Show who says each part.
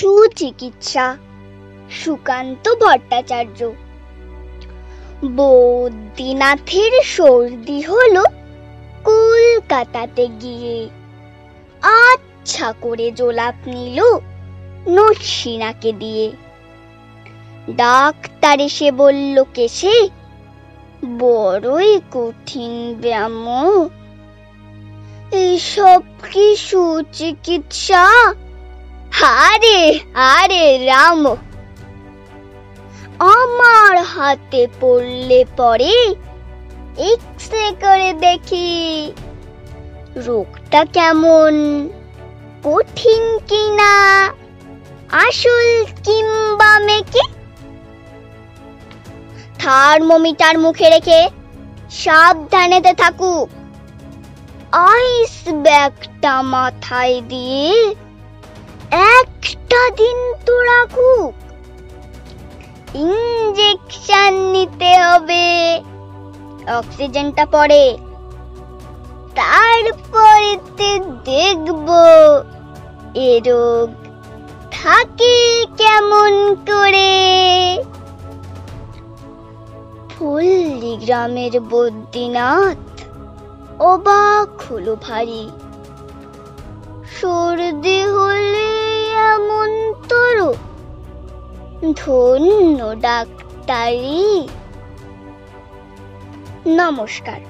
Speaker 1: সুচিকিৎসা, সুকান্ত ভট্টাচার্য। বৌদ্রীনাথের সর্দি হলো কলকাতাতে গিয়ে। আচ্ছা করে জোলাপ নিল নসিনাকে দিয়ে। ডাক্তার এসে বলল কেসে বড়ই কঠিন ব্যায়াম। এইসব কি সুচিকিৎসা? আরে আরে রাম। আমার হাতে পড়লে পরে এক্স রে করে দেখি। রোগটা কেমন? কঠিন কিনা? আসল কিংবা মেকে থার্মোমিটার মুখে রেখে সাবধানেতে থাকুক। আইস ব্যাগটা মাথায় দিয়ে একটা দিন তো রাখুক। ইঞ্জেকশন নিতে হবে। অক্সিজেনটা পড়ে তারপরেতে দেখব এ রোগ থাকে কেমন করে। পল্লী গ্রামের বদ্রীনাথ অবাক হলো ভারী। সর্দি ধন্য ডাক্তারি নমস্কার।